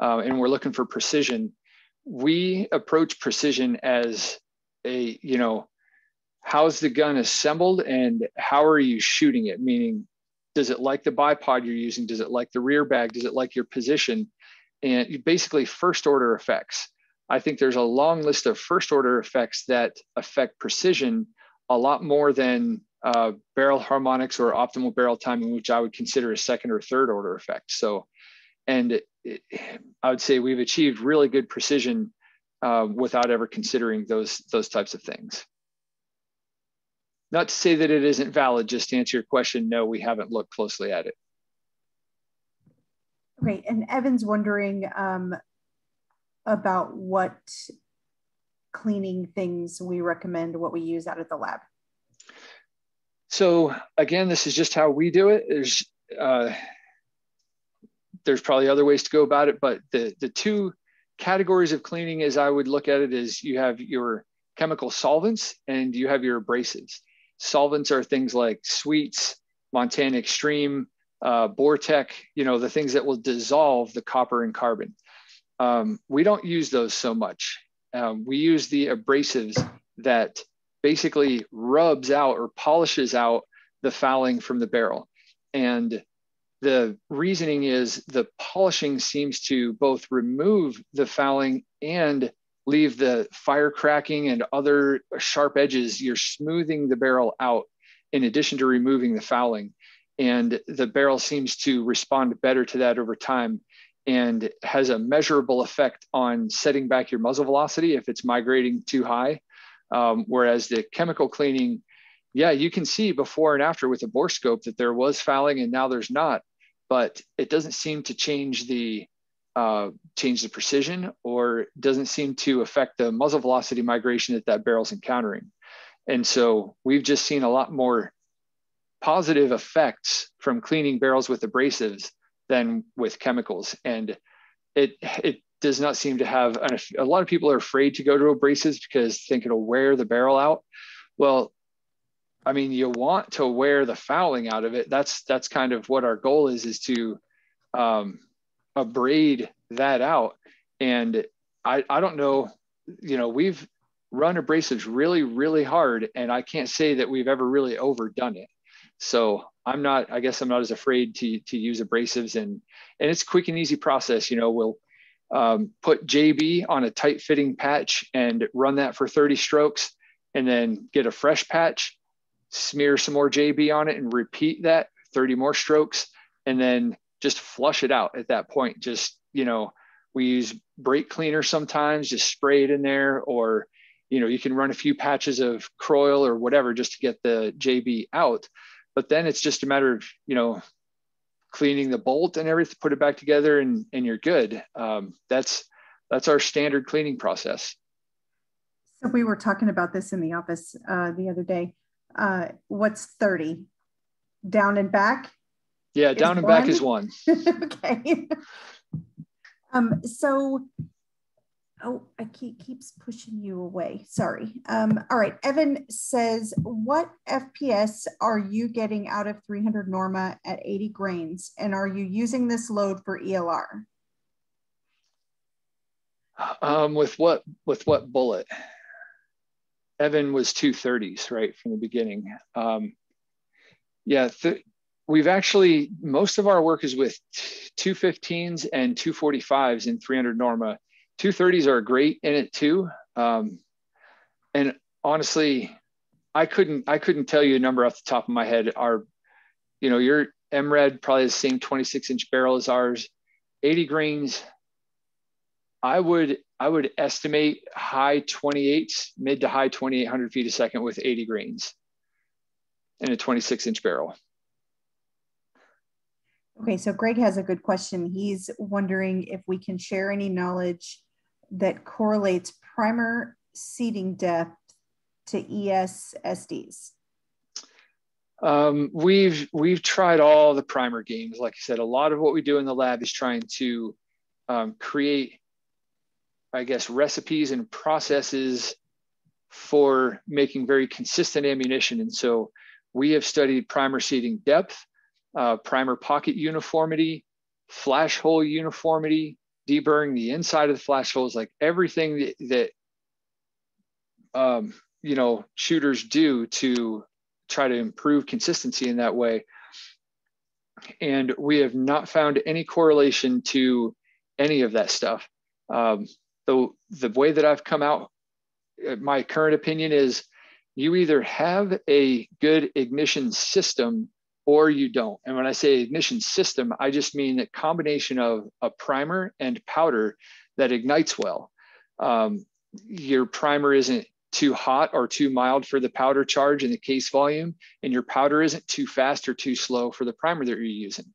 Speaker 2: uh, and we're looking for precision, we approach precision as a, you know, how's the gun assembled and how are you shooting it? Meaning, does it like the bipod you're using? Does it like the rear bag? Does it like your position? And basically, first order effects. I think there's a long list of first order effects that affect precision a lot more than uh, barrel harmonics or optimal barrel timing, which I would consider a second or third order effect. So, and it, it, I would say we've achieved really good precision uh, without ever considering those those types of things. Not to say that it isn't valid, just to answer your question, no, we haven't looked closely at it.
Speaker 1: Great, and Evan's wondering um, about what cleaning things we recommend, what we use out of the lab.
Speaker 2: So again, this is just how we do it. There's uh, there's probably other ways to go about it, but the the two categories of cleaning, as I would look at it, is you have your chemical solvents and you have your abrasives. Solvents are things like sweets, Montana Extreme, uh, Bore Tech, you know, the things that will dissolve the copper and carbon. Um, we don't use those so much. Um, we use the abrasives that basically rubs out or polishes out the fouling from the barrel. And the reasoning is the polishing seems to both remove the fouling and leave the fire cracking and other sharp edges. You're smoothing the barrel out in addition to removing the fouling. And the barrel seems to respond better to that over time and has a measurable effect on setting back your muzzle velocity if it's migrating too high. Um, whereas the chemical cleaning, yeah, you can see before and after with a bore scope that there was fouling and now there's not, but it doesn't seem to change the uh, change the precision or doesn't seem to affect the muzzle velocity migration that that barrel's encountering. And so we've just seen a lot more positive effects from cleaning barrels with abrasives than with chemicals. And it, it does not seem to have a lot of people are afraid to go to abrasives because think it'll wear the barrel out. Well, I mean, you want to wear the fouling out of it. That's that's kind of what our goal is is to um, abrade that out. And I I don't know, you know, we've run abrasives really really hard, and I can't say that we've ever really overdone it. So I'm not. I guess I'm not as afraid to to use abrasives, and and it's quick and easy process. You know, we'll um, put JB on a tight fitting patch and run that for 30 strokes and then get a fresh patch, smear some more JB on it and repeat that 30 more strokes and then just flush it out at that point. Just, you know, we use brake cleaner sometimes, just spray it in there or, you know, you can run a few patches of Kroil or whatever just to get the JB out. But then it's just a matter of, you know, cleaning the bolt and everything, put it back together, and and you're good. Um, that's that's our standard cleaning process.
Speaker 1: So we were talking about this in the office uh, the other day. Uh, what's 30? Down and back?
Speaker 2: Yeah, down and one? back is one.
Speaker 1: okay. um, so Oh, I keep keeps pushing you away. Sorry. Um, all right. Evan says, what FPS are you getting out of 300 Norma at 80 grains? And are you using this load for ELR?
Speaker 2: Um, with what with what bullet? Evan was 230s right from the beginning. Um, yeah, we've actually most of our work is with 215s and 245s in 300 Norma. 230s are great in it too. Um, and honestly, I couldn't I couldn't tell you a number off the top of my head. Our, you know, your MRED probably the same 26 inch barrel as ours. 80 grains. I would I would estimate high 28, mid to high 2800 feet a second with 80 grains in a 26 inch barrel.
Speaker 1: Okay, so Greg has a good question. He's wondering if we can share any knowledge that correlates primer seating depth to ESSDs.
Speaker 2: Um, we've we've tried all the primer games. Like I said, a lot of what we do in the lab is trying to um, create, I guess, recipes and processes for making very consistent ammunition. And so we have studied primer seating depth, uh, primer pocket uniformity, flash hole uniformity, deburring the inside of the flash holes, like everything that, that um, you know shooters do to try to improve consistency in that way. And we have not found any correlation to any of that stuff. Um, the, the way that I've come out, uh, my current opinion is you either have a good ignition system or you don't. And when I say ignition system, I just mean a combination of a primer and powder that ignites well. Um, your primer isn't too hot or too mild for the powder charge and the case volume, and your powder isn't too fast or too slow for the primer that you're using.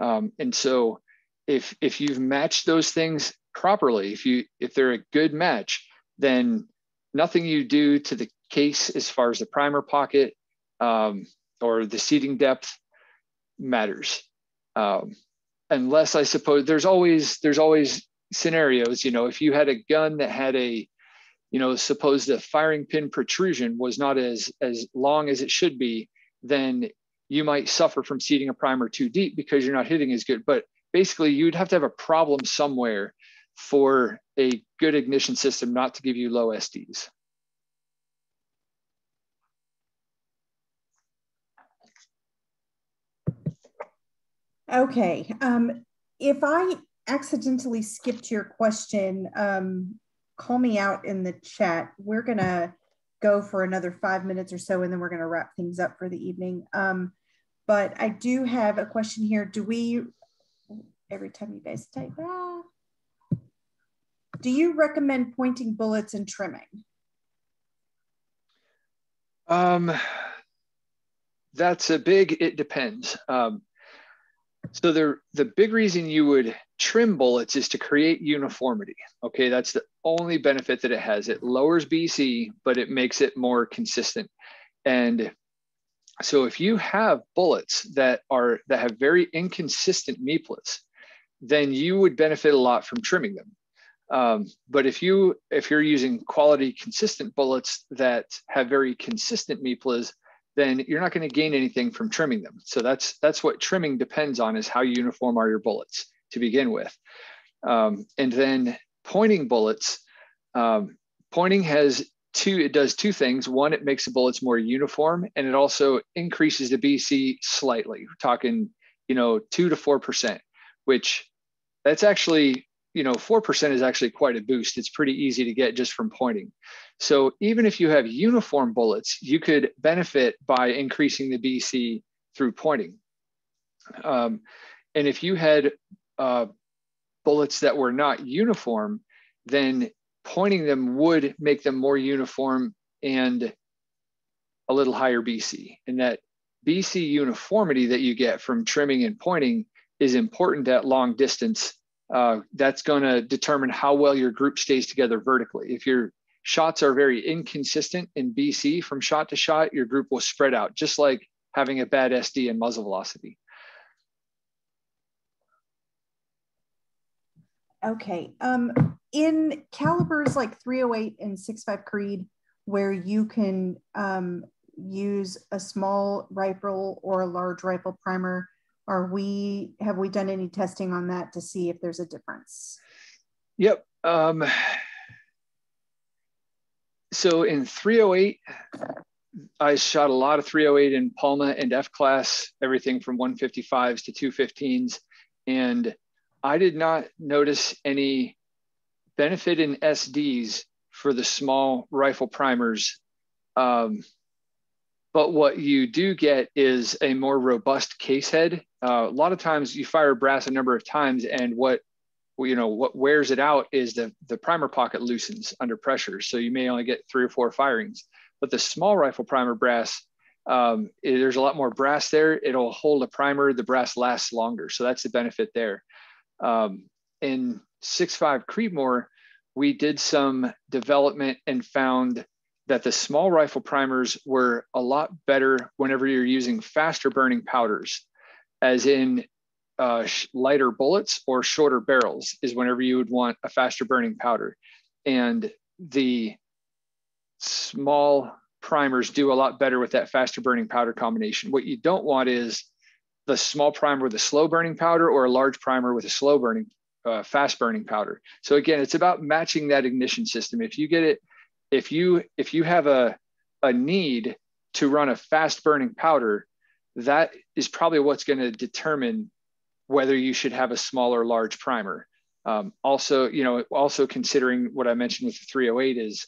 Speaker 2: Um, and so, if if you've matched those things properly, if you if they're a good match, then nothing you do to the case as far as the primer pocket um, or the seating depth matters. Um, unless I suppose there's always there's always scenarios. You know, if you had a gun that had a you know, suppose the firing pin protrusion was not as as long as it should be, then you might suffer from seating a primer too deep because you're not hitting as good. But basically, you'd have to have a problem somewhere for a good ignition system not to give you low SDs.
Speaker 1: Okay. Um, if I accidentally skipped your question, um, call me out in the chat. We're going to go for another five minutes or so, and then we're going to wrap things up for the evening. Um, but I do have a question here. Do we, every time you guys type, ah, do you recommend pointing bullets and trimming?
Speaker 2: Um, that's a big, it depends. Um, so the, the big reason you would trim bullets is to create uniformity. Okay, that's the only benefit that it has. It lowers BC, but it makes it more consistent. And so if you have bullets that are that have very inconsistent meplats, then you would benefit a lot from trimming them. Um, but if you if you're using quality consistent bullets that have very consistent meplats, then you're not going to gain anything from trimming them. So that's that's what trimming depends on is how uniform are your bullets to begin with. Um, and then pointing bullets, um, pointing has two, it does two things. One, it makes the bullets more uniform and it also increases the BC slightly. We're talking, you know, two to 4%, which that's actually, you know, 4% is actually quite a boost. It's pretty easy to get just from pointing. So even if you have uniform bullets, you could benefit by increasing the BC through pointing. Um, and if you had uh, bullets that were not uniform, then pointing them would make them more uniform and a little higher BC. And that BC uniformity that you get from trimming and pointing is important at long distance. Uh, that's going to determine how well your group stays together vertically. If your shots are very inconsistent in BC from shot to shot, your group will spread out, just like having a bad SD and muzzle velocity.
Speaker 1: Okay. Um, in calibers like 308 and 65 Creed, where you can um, use a small rifle or a large rifle primer, are we have we done any testing on that to see if there's a difference?
Speaker 2: Yep. Um, so in 308, I shot a lot of 308 in Palma and F class, everything from 155s to 215s. And I did not notice any benefit in SDs for the small rifle primers. Um, but what you do get is a more robust case head. Uh, a lot of times you fire brass a number of times, and what you know what wears it out is the the primer pocket loosens under pressure, so you may only get three or four firings. But the small rifle primer brass, um, it, there's a lot more brass there. It'll hold a primer. The brass lasts longer, so that's the benefit there. Um, in 6.5 Creedmoor, we did some development and found that the small rifle primers were a lot better whenever you're using faster burning powders, as in uh, lighter bullets or shorter barrels, is whenever you would want a faster burning powder. And the small primers do a lot better with that faster burning powder combination. What you don't want is the small primer with a slow burning powder or a large primer with a slow burning, uh, fast burning powder. So again, it's about matching that ignition system. If you get it if you if you have a a need to run a fast burning powder, that is probably what's going to determine whether you should have a small or large primer. Um, also, you know, also considering what I mentioned with the 308 is,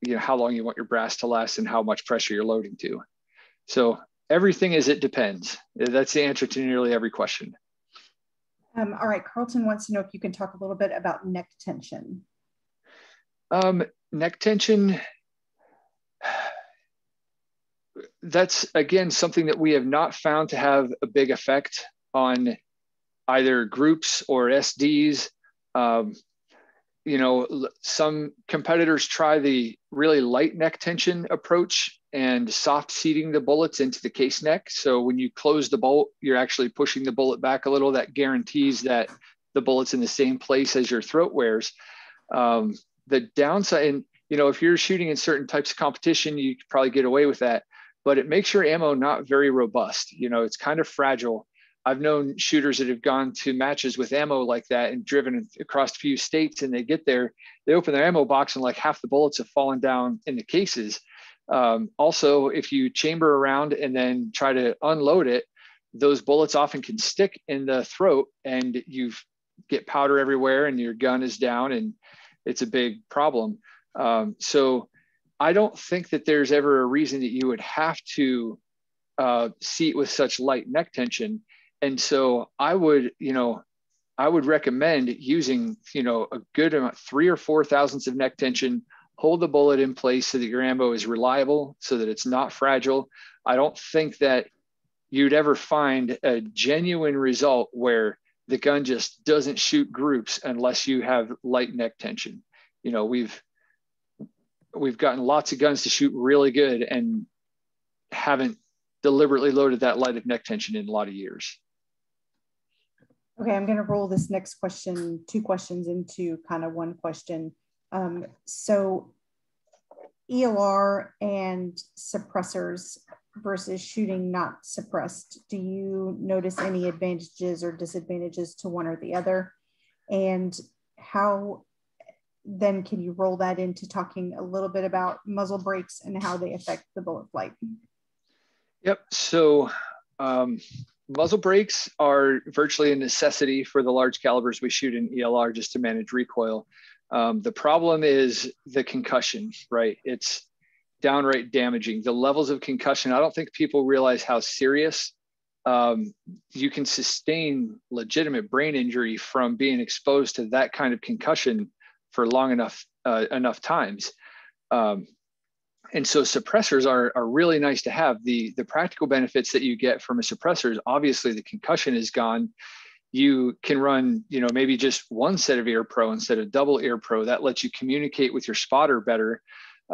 Speaker 2: you know, how long you want your brass to last and how much pressure you're loading to. So everything is it depends. That's the answer to nearly every question.
Speaker 1: Um, all right, Carlton wants to know if you can talk a little bit about neck tension.
Speaker 2: Um, neck tension, that's again something that we have not found to have a big effect on either groups or SDs. Um, you know, some competitors try the really light neck tension approach and soft seating the bullets into the case neck. So when you close the bolt, you're actually pushing the bullet back a little. That guarantees that the bullet's in the same place as your throat wears. Um, the downside, and you know, if you're shooting in certain types of competition, you could probably get away with that, but it makes your ammo not very robust. You know, it's kind of fragile. I've known shooters that have gone to matches with ammo like that and driven across a few states, and they get there, they open their ammo box, and like half the bullets have fallen down in the cases. Um, also, if you chamber around and then try to unload it, those bullets often can stick in the throat, and you get powder everywhere, and your gun is down, and it's a big problem. Um, so I don't think that there's ever a reason that you would have to uh, seat with such light neck tension. And so I would, you know, I would recommend using, you know, a good amount, three or four thousandths of neck tension, hold the bullet in place so that your ammo is reliable, so that it's not fragile. I don't think that you'd ever find a genuine result where the gun just doesn't shoot groups unless you have light neck tension. You know, we've we've gotten lots of guns to shoot really good and haven't deliberately loaded that light of neck tension in a lot of years.
Speaker 1: Okay, I'm going to roll this next question, two questions into kind of one question. Um, so, ELR and suppressors versus shooting not suppressed, do you notice any advantages or disadvantages to one or the other? And how then can you roll that into talking a little bit about muzzle brakes and how they affect the bullet flight?
Speaker 2: Yep. So um, muzzle brakes are virtually a necessity for the large calibers we shoot in ELR just to manage recoil. Um, the problem is the concussion, right? It's downright damaging. The levels of concussion, I don't think people realize how serious um, you can sustain legitimate brain injury from being exposed to that kind of concussion for long enough uh, enough times. Um, and so suppressors are, are really nice to have. The, the practical benefits that you get from a suppressor is obviously the concussion is gone. You can run, you know, maybe just one set of ear pro instead of double ear pro. That lets you communicate with your spotter better.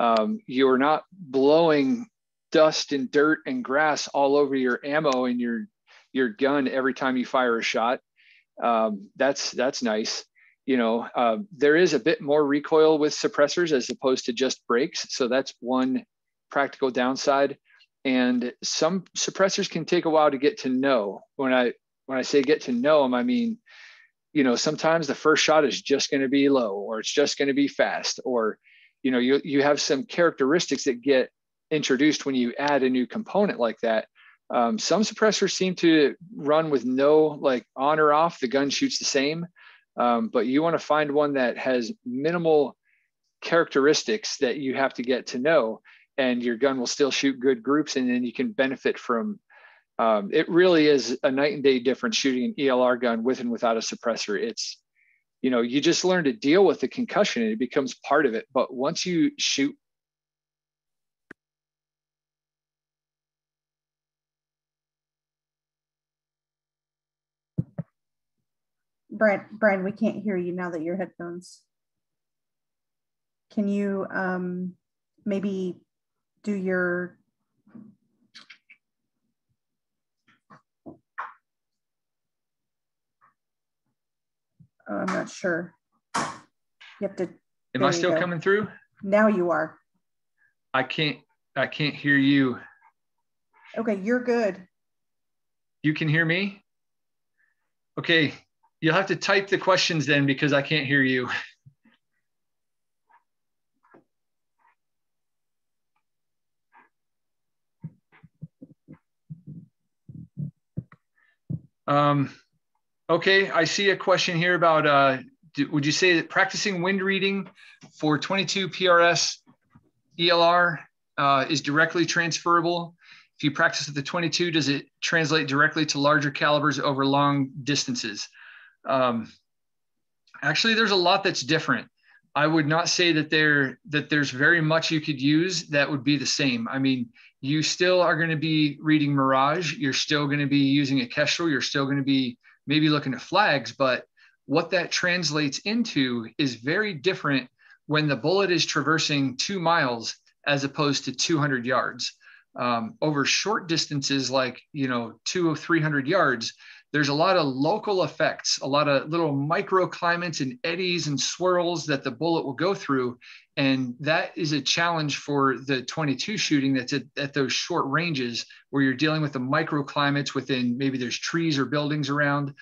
Speaker 2: Um, you're not blowing dust and dirt and grass all over your ammo and your your gun every time you fire a shot. Um, that's that's nice you know, uh, there is a bit more recoil with suppressors as opposed to just brakes. So that's one practical downside. And some suppressors can take a while to get to know. When I when I say get to know them, I mean, you know, sometimes the first shot is just going to be low, or it's just going to be fast, or you know, you you have some characteristics that get introduced when you add a new component like that. Um, some suppressors seem to run with no like on or off. The gun shoots the same, um, but you want to find one that has minimal characteristics that you have to get to know, and your gun will still shoot good groups, and then you can benefit from. Um, it really is a night and day difference shooting an ELR gun with and without a suppressor. It's you know you just learn to deal with the concussion and it becomes part of it but once you shoot
Speaker 1: Bryan, Bryan, we can't hear you now that your headphones. Can you um, maybe do your Oh, I'm not sure. You have to.
Speaker 2: Am I still coming through?
Speaker 1: Now you are.
Speaker 2: I can't. I can't hear you.
Speaker 1: Okay, you're good.
Speaker 2: You can hear me. Okay, you'll have to type the questions then because I can't hear you. Um, Okay, I see a question here about uh, do, would you say that practicing wind reading for 22 PRS ELR uh, is directly transferable? If you practice at the 22, does it translate directly to larger calibers over long distances? Um, actually, there's a lot that's different. I would not say that there that there's very much you could use that would be the same. I mean, you still are going to be reading Mirage. You're still going to be using a Kestrel. You're still going to be maybe looking at flags, but what that translates into is very different when the bullet is traversing two miles as opposed to 200 yards. Um, over short distances, like you know, two or 300 yards, there's a lot of local effects, a lot of little microclimates and eddies and swirls that the bullet will go through. And that is a challenge for the 22 shooting that's at, at those short ranges where you're dealing with the microclimates within maybe there's trees or buildings around.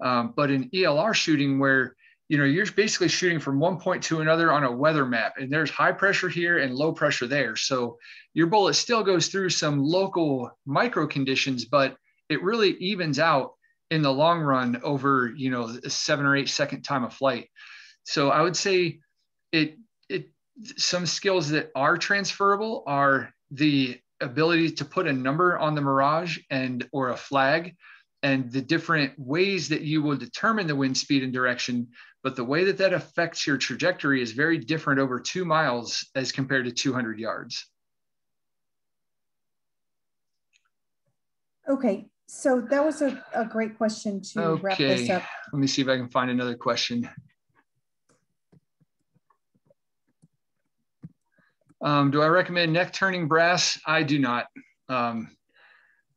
Speaker 2: Um, but in ELR shooting, where you know you're basically shooting from one point to another on a weather map, and there's high pressure here and low pressure there. So your bullet still goes through some local micro conditions, but it really evens out in the long run over you know a seven or eight second time of flight. So i would say it it some skills that are transferable are the ability to put a number on the mirage and or a flag and the different ways that you will determine the wind speed and direction but the way that that affects your trajectory is very different over two miles as compared to 200 yards.
Speaker 1: Okay so that was a, a great question to okay. wrap this up.
Speaker 2: Let me see if I can find another question. Um, do I recommend neck turning brass? I do not. Um,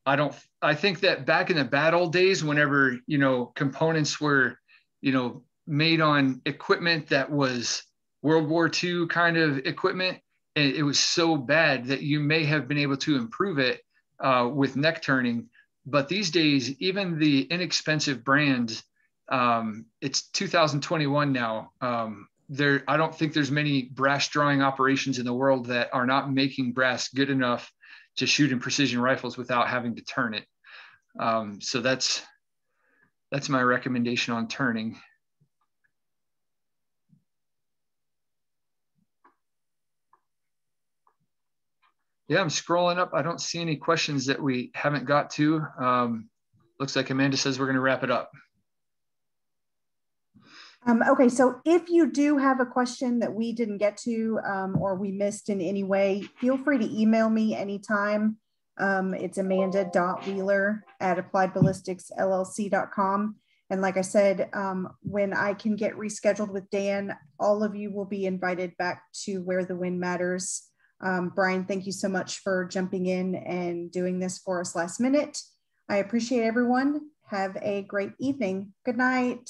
Speaker 2: I don't, I think that back in the bad old days, whenever, you know, components were, you know, made on equipment that was World War II kind of equipment, it, it was so bad that you may have been able to improve it uh, with neck turning but these days, even the inexpensive brands, um, it's 2021 now. Um, there, I don't think there's many brass drawing operations in the world that are not making brass good enough to shoot in precision rifles without having to turn it. Um, so that's that's my recommendation on turning. Yeah, I'm scrolling up. I don't see any questions that we haven't got to. Um, looks like Amanda says we're going to wrap it up.
Speaker 1: Um, okay, so if you do have a question that we didn't get to um, or we missed in any way, feel free to email me anytime. Um, it's amanda.wheeler at appliedballisticsllc.com. And like I said, um, when I can get rescheduled with Dan, all of you will be invited back to Where the Wind Matters. Um, Bryan, thank you so much for jumping in and doing this for us last minute. I appreciate everyone. Have a great evening. Good night.